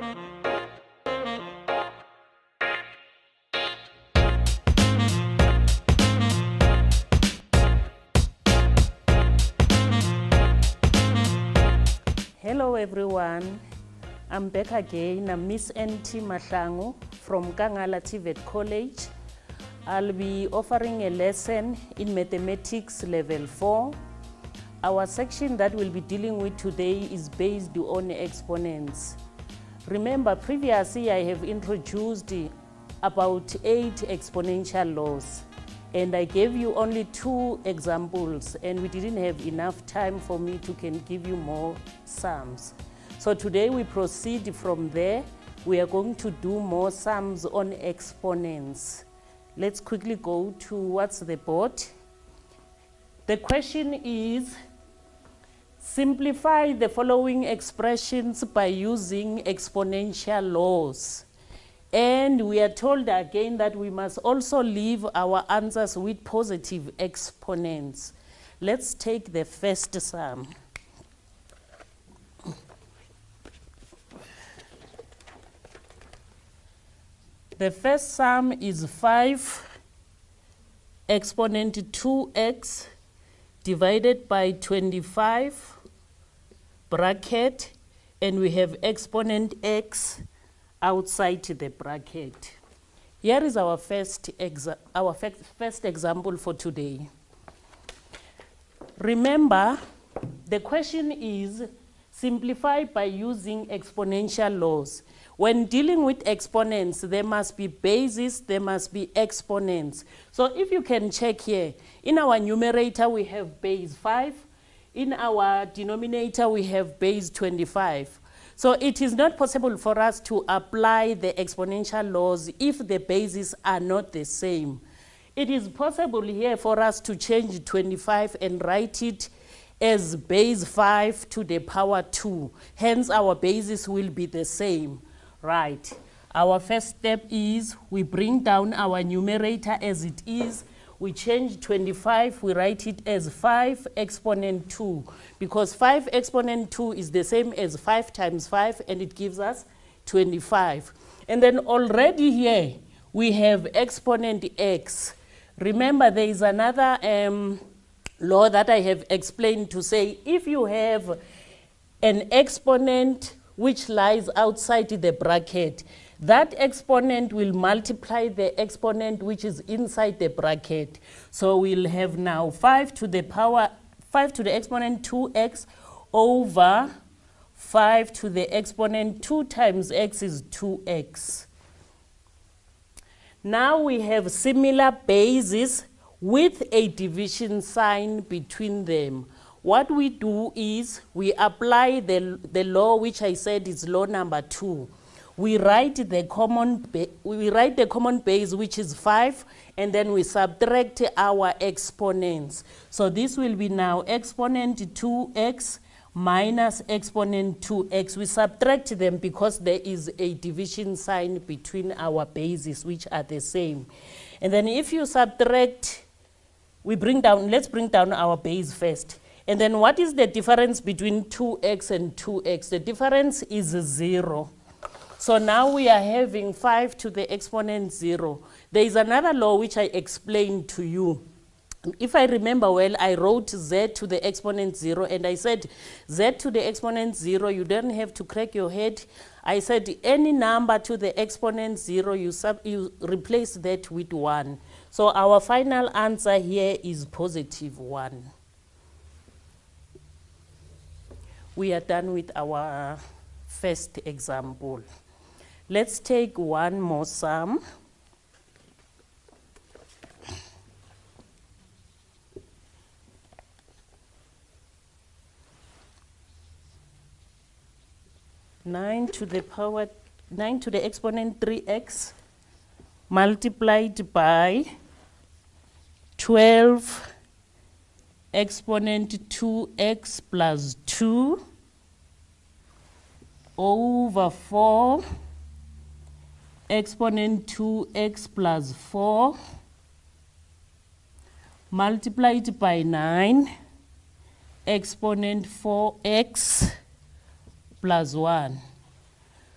Hello everyone. I'm back again. I'm Miss NT Mahlangu from Nkangala TVET College. I'll be offering a lesson in mathematics level 4. Our section that we'll be dealing with today is based on exponents. Remember previously I have introduced about eight exponential laws and I gave you only two examples and we didn't have enough time for me to can give you more sums. So today we proceed from there. We are going to do more sums on exponents. Let's quickly go to what's the board. The question is, simplify the following expressions by using exponential laws. And we are told again that we must also leave our answers with positive exponents. Let's take the first sum. The first sum is 5 exponent 2x divided by 25 bracket and we have exponent x outside the bracket. Here is our first, our first example for today. Remember, the question is simplify by using exponential laws. When dealing with exponents, there must be bases, there must be exponents. So if you can check here, in our numerator we have base 5, in our denominator we have base 25. So it is not possible for us to apply the exponential laws if the bases are not the same. It is possible here for us to change 25 and write it as base 5 to the power 2. Hence our bases will be the same. Right. Our first step is we bring down our numerator as it is we change 25, we write it as 5 exponent 2 because 5 exponent 2 is the same as 5 times 5 and it gives us 25. And then already here we have exponent x. Remember there is another um, law that I have explained to say if you have an exponent which lies outside the bracket, that exponent will multiply the exponent which is inside the bracket. So we'll have now 5 to the power, 5 to the exponent 2x over 5 to the exponent 2 times x is 2x. Now we have similar bases with a division sign between them. What we do is we apply the, the law which I said is law number 2 we write the common we write the common base which is 5 and then we subtract our exponents. So this will be now exponent 2x minus exponent 2x we subtract them because there is a division sign between our bases which are the same. And then if you subtract we bring down let's bring down our base first and then what is the difference between 2x and 2x the difference is 0 so now we are having 5 to the exponent 0. There is another law which I explained to you. If I remember well, I wrote z to the exponent 0 and I said z to the exponent 0, you don't have to crack your head. I said any number to the exponent 0, you, sub, you replace that with 1. So our final answer here is positive 1. We are done with our first example. Let's take one more sum. Nine to the power, nine to the exponent three x multiplied by 12 exponent 2x plus 2 over 4 exponent 2x plus 4 multiplied by 9 exponent 4x plus 1.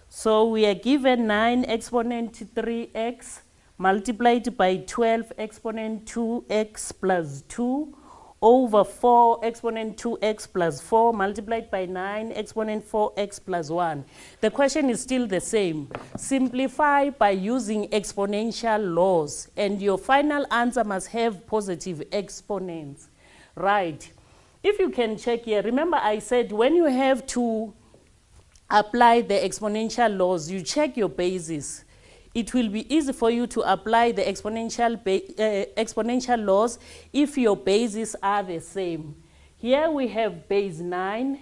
So we are given 9 exponent 3x multiplied by 12 exponent 2x plus 2 over 4 exponent 2x plus 4 multiplied by 9 exponent 4x plus 1. The question is still the same. Simplify by using exponential laws and your final answer must have positive exponents. Right. If you can check here, remember I said when you have to apply the exponential laws, you check your basis. It will be easy for you to apply the exponential, uh, exponential laws if your bases are the same. Here we have base 9,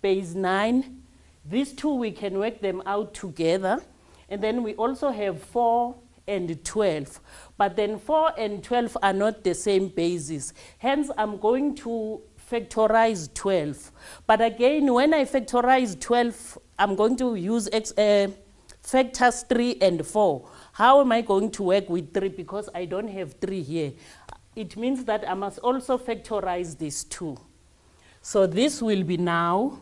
base 9. These two, we can work them out together. And then we also have 4 and 12. But then 4 and 12 are not the same bases. Hence, I'm going to factorize 12. But again, when I factorize 12, I'm going to use x, uh, factors 3 and 4. How am I going to work with 3? Because I don't have 3 here. It means that I must also factorize this 2. So this will be now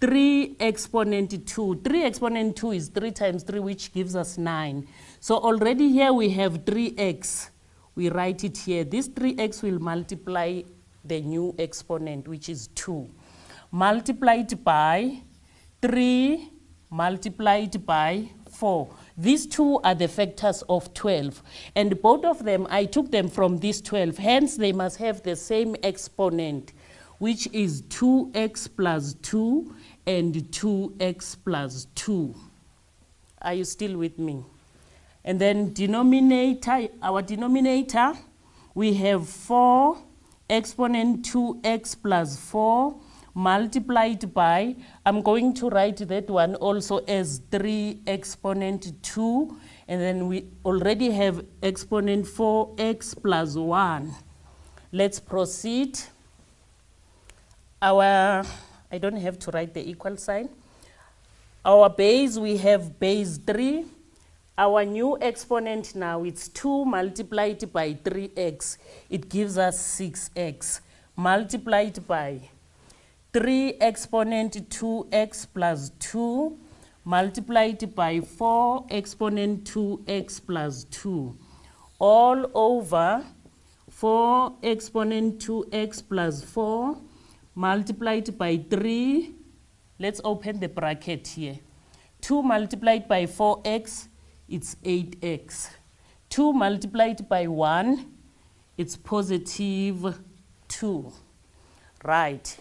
3 exponent 2. 3 exponent 2 is 3 times 3, which gives us 9. So already here we have 3x. We write it here. This 3x will multiply the new exponent, which is 2, multiplied by 3 multiplied by 4. These two are the factors of 12. And both of them, I took them from this 12. Hence, they must have the same exponent, which is 2x plus 2 and 2x plus 2. Are you still with me? And then denominator, our denominator, we have 4 exponent 2x plus 4 multiplied by, I'm going to write that one also as 3 exponent 2, and then we already have exponent 4x plus 1. Let's proceed. Our, I don't have to write the equal sign. Our base, we have base 3. Our new exponent now, it's 2 multiplied by 3x. It gives us 6x multiplied by 3 exponent 2x plus 2 multiplied by 4 exponent 2x plus 2 all over 4 exponent 2x plus 4 multiplied by 3 let's open the bracket here. 2 multiplied by 4x it's 8x 2 multiplied by 1 it's positive 2 right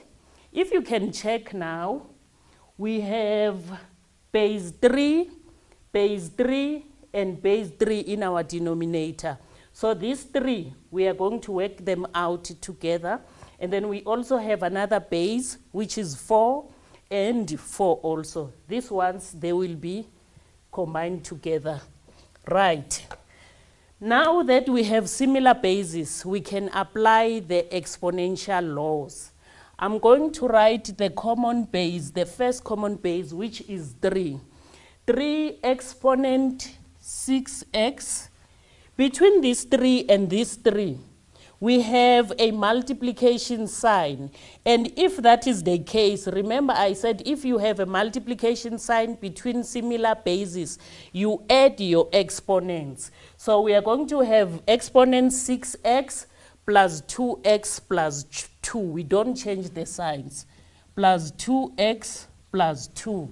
if you can check now, we have base 3, base 3, and base 3 in our denominator. So these three, we are going to work them out together. And then we also have another base, which is 4 and 4 also. These ones, they will be combined together. Right. Now that we have similar bases, we can apply the exponential laws. I'm going to write the common base, the first common base, which is 3. 3 exponent 6x. Between this 3 and this 3, we have a multiplication sign. And if that is the case, remember I said if you have a multiplication sign between similar bases, you add your exponents. So we are going to have exponent 6x plus 2x plus 2. We don't change the signs. Plus 2x plus 2.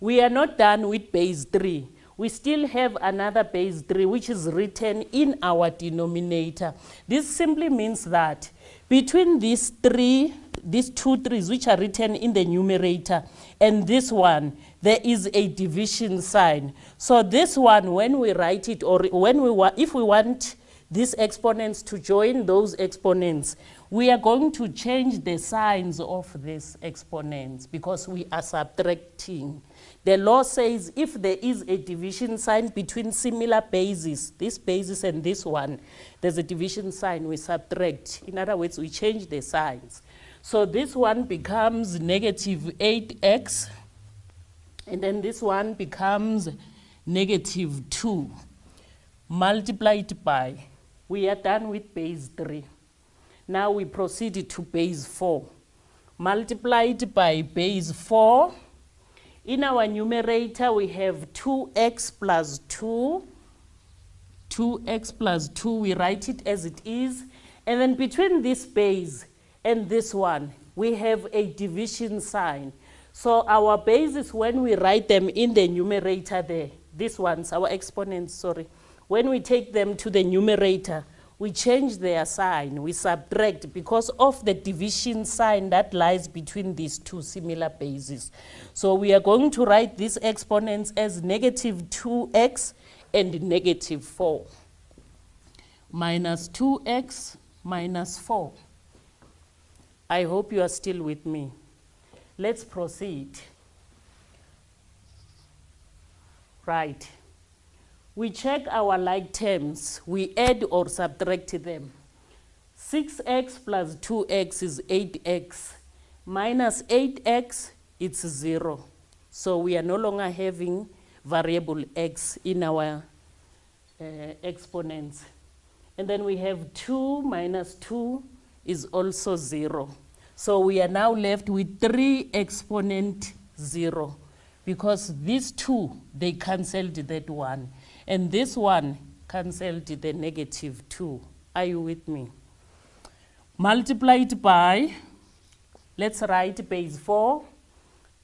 We are not done with base 3. We still have another base 3 which is written in our denominator. This simply means that between these three, these two threes which are written in the numerator and this one, there is a division sign. So this one, when we write it or when we if we want these exponents to join those exponents, we are going to change the signs of these exponents because we are subtracting. The law says if there is a division sign between similar bases, this basis and this one, there's a division sign, we subtract. In other words, we change the signs. So this one becomes negative 8x, and then this one becomes negative 2 multiplied by we are done with base 3. Now we proceed to base 4. Multiplied by base 4, In our numerator, we have 2x plus 2. 2x plus 2, we write it as it is. And then between this base and this one, we have a division sign. So our bases, when we write them in the numerator there, these ones, our exponents, sorry, when we take them to the numerator, we change their sign, we subtract because of the division sign that lies between these two similar bases. So we are going to write these exponents as negative 2x and negative 4. Minus 2x minus 4. I hope you are still with me. Let's proceed. Right. We check our like terms. We add or subtract them. 6x plus 2x is 8x. Minus 8x, it's 0. So we are no longer having variable x in our uh, exponents. And then we have 2 minus 2 is also 0. So we are now left with 3 exponent 0 because these two, they cancelled that one. And this one cancelled the negative 2. Are you with me? Multiplied by, let's write base 4.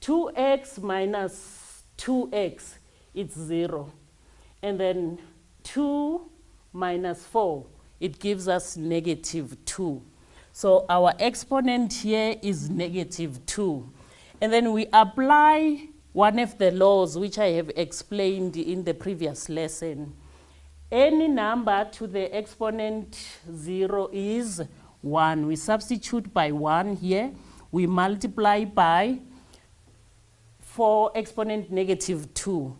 2x minus 2x, it's 0. And then 2 minus 4, it gives us negative 2. So our exponent here is negative 2. And then we apply one of the laws which I have explained in the previous lesson. Any number to the exponent 0 is 1. We substitute by 1 here. We multiply by 4 exponent negative 2.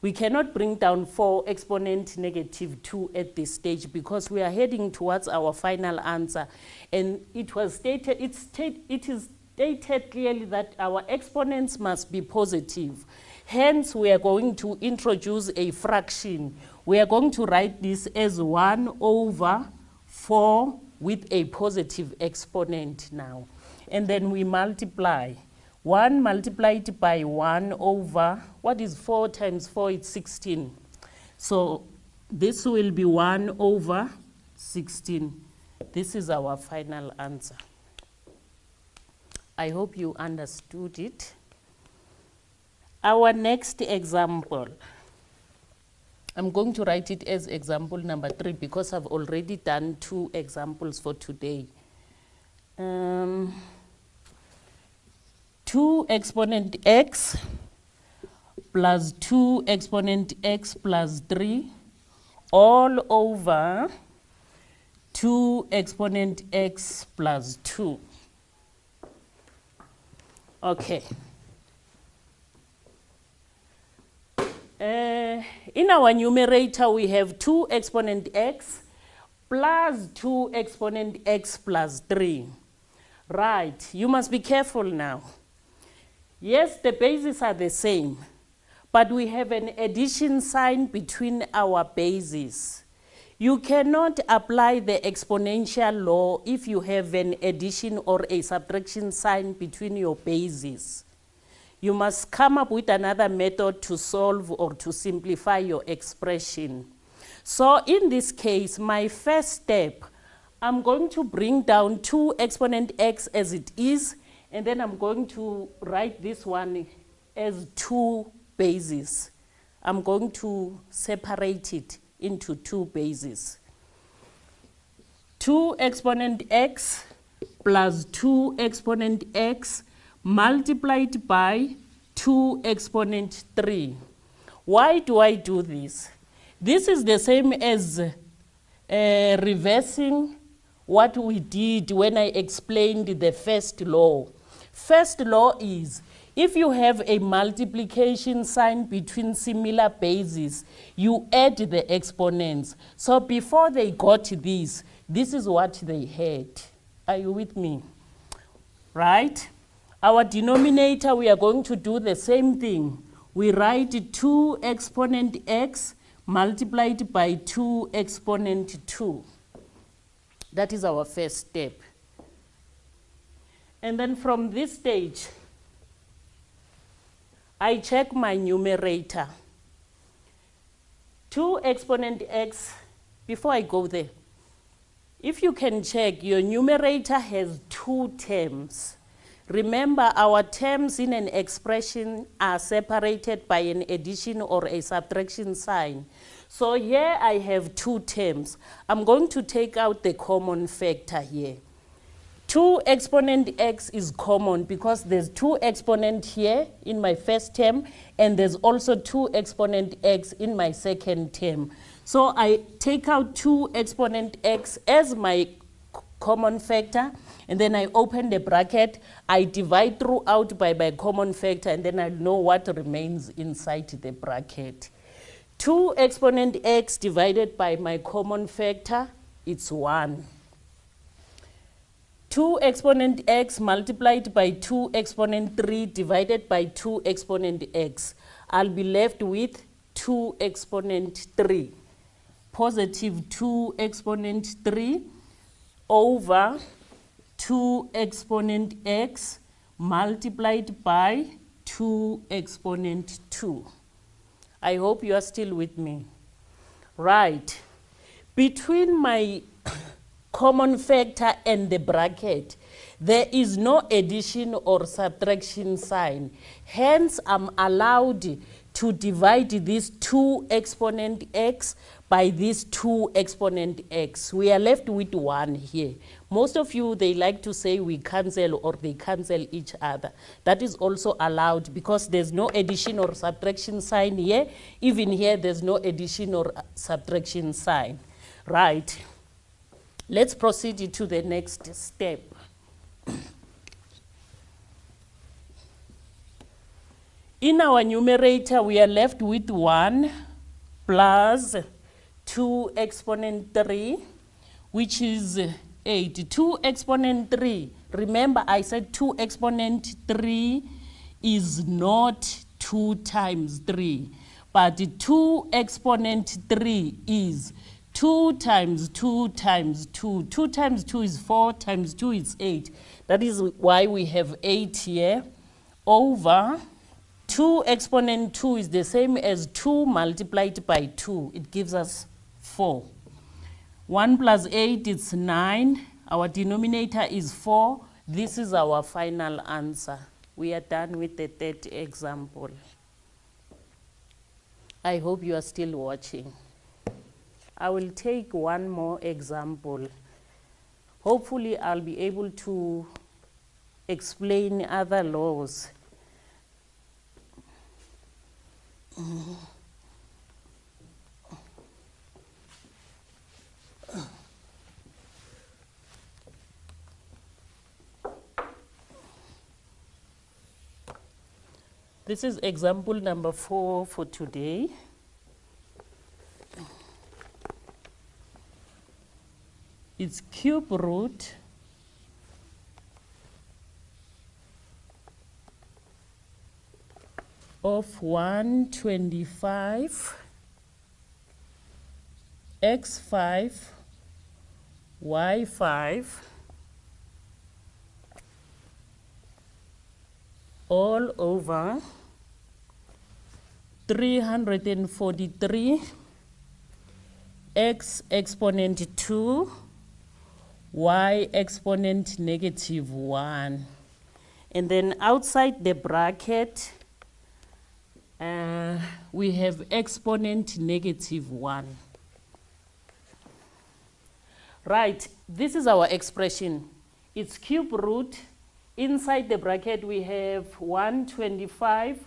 We cannot bring down 4 exponent negative 2 at this stage because we are heading towards our final answer. And it was stated, it's it is stated clearly that our exponents must be positive. Hence, we are going to introduce a fraction. We are going to write this as 1 over 4 with a positive exponent now. And then we multiply. 1 multiplied by 1 over, what is 4 times 4? It's 16. So this will be 1 over 16. This is our final answer. I hope you understood it. Our next example, I'm going to write it as example number three because I've already done two examples for today. Um, 2 exponent x plus 2 exponent x plus 3 all over 2 exponent x plus 2. Okay. Uh, in our numerator, we have 2 exponent x plus 2 exponent x plus 3. Right, you must be careful now. Yes, the bases are the same, but we have an addition sign between our bases. You cannot apply the exponential law if you have an addition or a subtraction sign between your bases. You must come up with another method to solve or to simplify your expression. So in this case, my first step, I'm going to bring down 2 exponent x as it is, and then I'm going to write this one as 2 bases. I'm going to separate it into two bases. 2 exponent x plus 2 exponent x multiplied by 2 exponent 3. Why do I do this? This is the same as uh, reversing what we did when I explained the first law. First law is if you have a multiplication sign between similar bases, you add the exponents. So before they got this, this is what they had. Are you with me? Right? Our denominator, we are going to do the same thing. We write 2 exponent x multiplied by 2 exponent 2. That is our first step. And then from this stage, I check my numerator. 2 exponent x, before I go there, if you can check, your numerator has two terms. Remember, our terms in an expression are separated by an addition or a subtraction sign. So here I have two terms. I'm going to take out the common factor here. 2 exponent x is common because there's 2 exponent here in my first term and there's also 2 exponent x in my second term. So I take out 2 exponent x as my common factor and then I open the bracket, I divide throughout by my common factor and then I know what remains inside the bracket. 2 exponent x divided by my common factor, it's 1. 2 exponent x multiplied by 2 exponent 3 divided by 2 exponent x. I'll be left with 2 exponent 3. Positive 2 exponent 3 over 2 exponent x multiplied by 2 exponent 2. I hope you are still with me. Right. Between my common factor and the bracket, there is no addition or subtraction sign. Hence, I'm allowed to divide this 2 exponent x by this 2 exponent x. We are left with 1 here. Most of you, they like to say we cancel or they cancel each other. That is also allowed because there's no addition or subtraction sign here. Even here, there's no addition or subtraction sign. Right. Let's proceed to the next step. In our numerator, we are left with 1 plus 2 exponent 3, which is 8. 2 exponent 3. Remember, I said 2 exponent 3 is not 2 times 3, but 2 exponent 3 is 2 times 2 times 2. 2 times 2 is 4, times 2 is 8. That is why we have 8 here over 2 exponent 2 is the same as 2 multiplied by 2. It gives us 4. 1 plus 8 is 9. Our denominator is 4. This is our final answer. We are done with the third example. I hope you are still watching. I will take one more example. Hopefully, I'll be able to explain other laws. This is example number four for today. It's cube root of 125 x5 y5 all over 343 x exponent 2 y exponent negative 1 and then outside the bracket uh, we have exponent negative 1. Right, this is our expression. It's cube root. Inside the bracket, we have 125,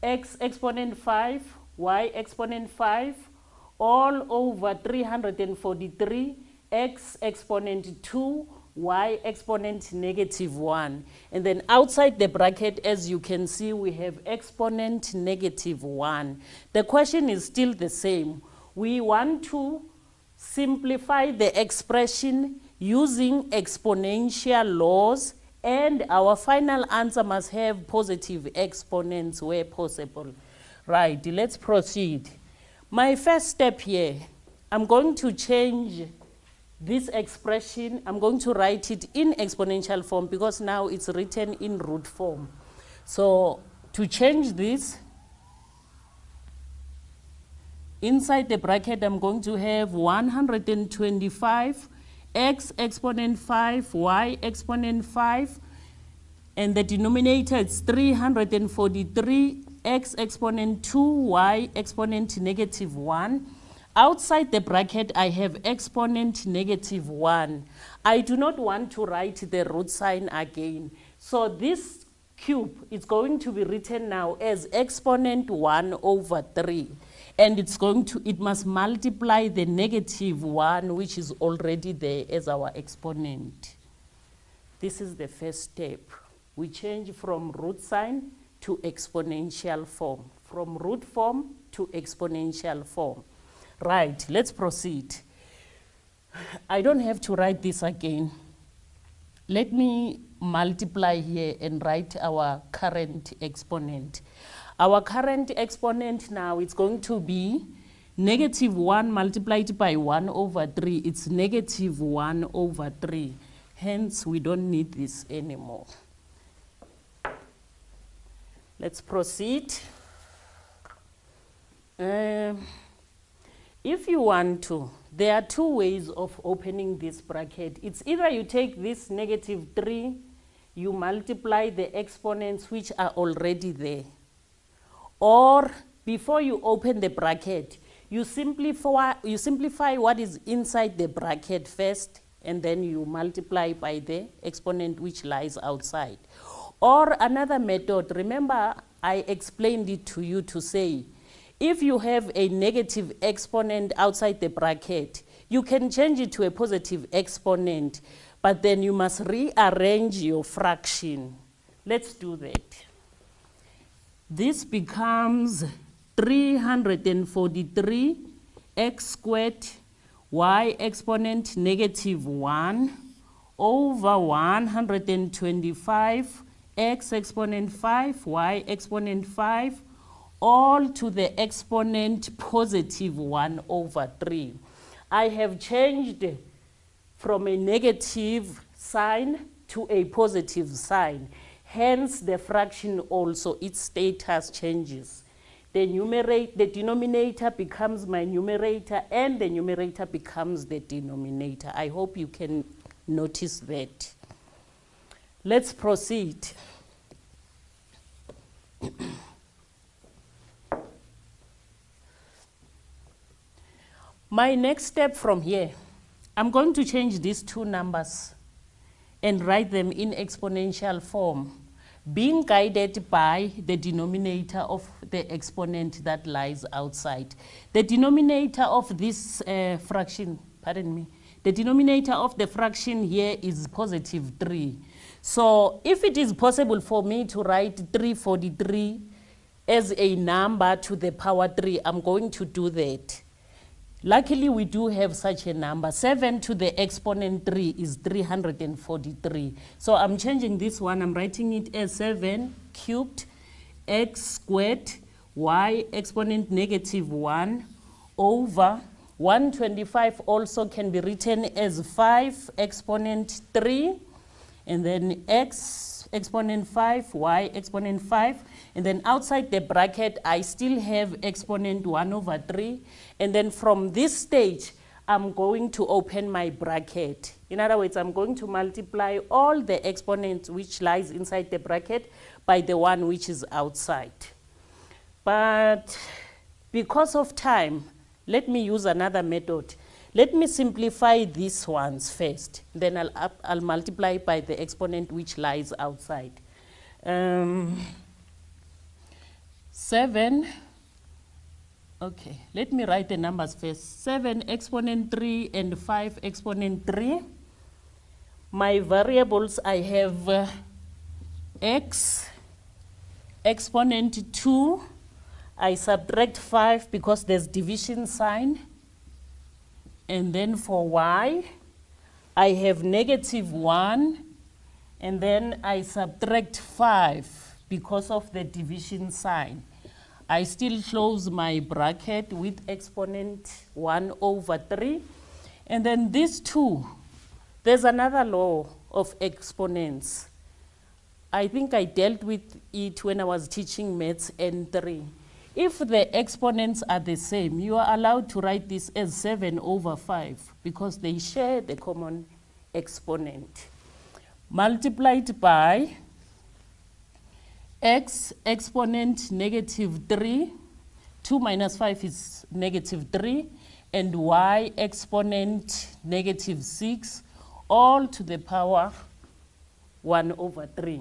x exponent 5, y exponent 5, all over 343, x exponent 2, y exponent negative 1. And then outside the bracket, as you can see, we have exponent negative 1. The question is still the same. We want to simplify the expression using exponential laws and our final answer must have positive exponents where possible. Right, let's proceed. My first step here, I'm going to change this expression, I'm going to write it in exponential form because now it's written in root form. So To change this, inside the bracket, I'm going to have 125 x exponent 5, y exponent 5, and the denominator is 343 x exponent 2, y exponent negative 1. Outside the bracket, I have exponent negative 1. I do not want to write the root sign again. So this cube is going to be written now as exponent 1 over 3 and it's going to it must multiply the negative 1 which is already there as our exponent this is the first step we change from root sign to exponential form from root form to exponential form right let's proceed i don't have to write this again let me multiply here and write our current exponent. Our current exponent now is going to be negative 1 multiplied by 1 over 3. It's negative 1 over 3. Hence, we don't need this anymore. Let's proceed. Uh, if you want to, there are two ways of opening this bracket. It's either you take this negative 3, you multiply the exponents which are already there. Or before you open the bracket, you simplify, you simplify what is inside the bracket first, and then you multiply by the exponent which lies outside. Or another method, remember I explained it to you to say, if you have a negative exponent outside the bracket, you can change it to a positive exponent, but then you must rearrange your fraction. Let's do that. This becomes 343 x squared y exponent negative 1 over 125 x exponent 5 y exponent 5 all to the exponent positive 1 over 3. I have changed from a negative sign to a positive sign. Hence, the fraction also, its status changes. The, numerate, the denominator becomes my numerator and the numerator becomes the denominator. I hope you can notice that. Let's proceed. My next step from here, I'm going to change these two numbers and write them in exponential form, being guided by the denominator of the exponent that lies outside. The denominator of this uh, fraction, pardon me, the denominator of the fraction here is positive 3. So if it is possible for me to write 343 as a number to the power 3, I'm going to do that. Luckily, we do have such a number. 7 to the exponent 3 is 343. So I'm changing this one. I'm writing it as 7 cubed x squared y exponent negative 1 over 125 also can be written as 5 exponent 3 and then x exponent 5, y exponent 5. And then outside the bracket, I still have exponent 1 over 3. And then from this stage, I'm going to open my bracket. In other words, I'm going to multiply all the exponents which lies inside the bracket by the one which is outside. But because of time, let me use another method. Let me simplify these ones first. Then I'll, up, I'll multiply by the exponent which lies outside. Um, 7, okay, let me write the numbers first. 7 exponent 3 and 5 exponent 3. My variables, I have uh, x exponent 2. I subtract 5 because there's division sign. And then for y, I have negative 1, and then I subtract 5 because of the division sign. I still close my bracket with exponent 1 over 3. And then these two, there's another law of exponents. I think I dealt with it when I was teaching maths N3. If the exponents are the same, you are allowed to write this as 7 over 5 because they share the common exponent. Multiplied by x exponent negative 3, 2 minus 5 is negative 3, and y exponent negative 6, all to the power 1 over 3.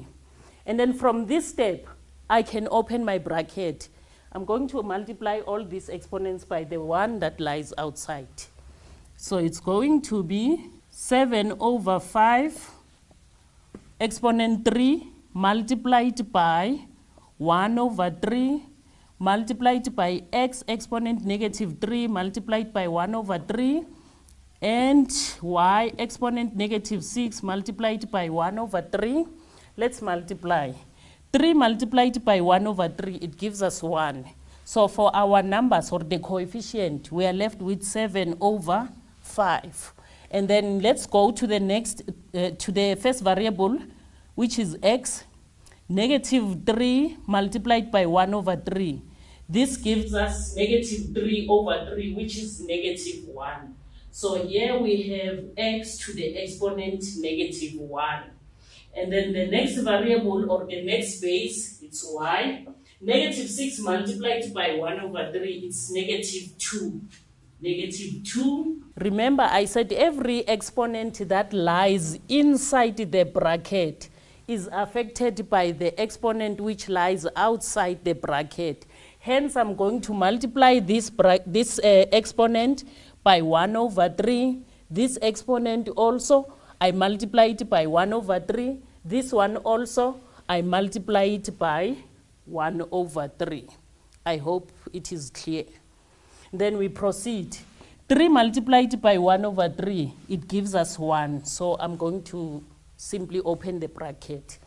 And then from this step, I can open my bracket I'm going to multiply all these exponents by the one that lies outside. So it's going to be 7 over 5 exponent 3 multiplied by 1 over 3 multiplied by x exponent negative 3 multiplied by 1 over 3 and y exponent negative 6 multiplied by 1 over 3. Let's multiply. 3 multiplied by 1 over 3, it gives us 1. So for our numbers or the coefficient, we are left with 7 over 5. And then let's go to the next, uh, to the first variable, which is x, negative 3 multiplied by 1 over 3. This gives us negative 3 over 3, which is negative 1. So here we have x to the exponent negative 1. And then the next variable or the next base, it's y. Negative 6 multiplied by 1 over 3, it's negative 2. Negative 2. Remember, I said every exponent that lies inside the bracket is affected by the exponent which lies outside the bracket. Hence, I'm going to multiply this, this uh, exponent by 1 over 3. This exponent also I multiply it by 1 over 3. This one also, I multiply it by 1 over 3. I hope it is clear. Then we proceed. 3 multiplied by 1 over 3, it gives us 1. So I'm going to simply open the bracket.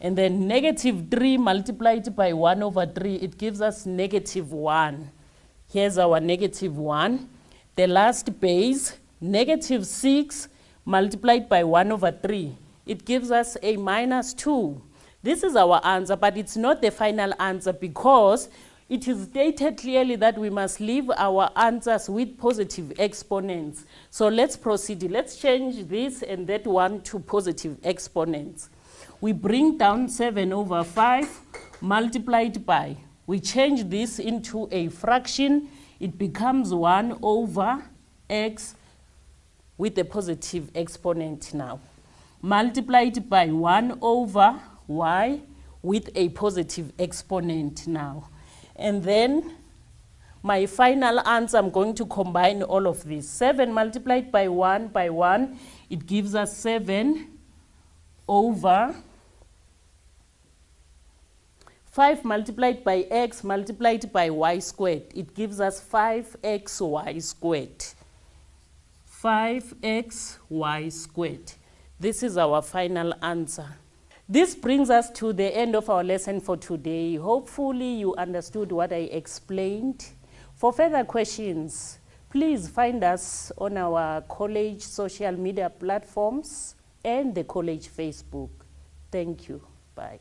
And then negative 3 multiplied by 1 over 3, it gives us negative 1. Here's our negative 1. The last base, negative 6 multiplied by 1 over 3, it gives us a minus 2. This is our answer, but it's not the final answer because it is stated clearly that we must leave our answers with positive exponents. So let's proceed. Let's change this and that one to positive exponents. We bring down 7 over 5 multiplied by. We change this into a fraction. It becomes 1 over x with a positive exponent now. Multiplied by 1 over y with a positive exponent now. And then my final answer, I'm going to combine all of this. 7 multiplied by 1 by 1, it gives us 7 over 5 multiplied by x multiplied by y squared. It gives us 5xy squared. 5xy squared. This is our final answer. This brings us to the end of our lesson for today. Hopefully you understood what I explained. For further questions, please find us on our college social media platforms and the college Facebook. Thank you. Bye.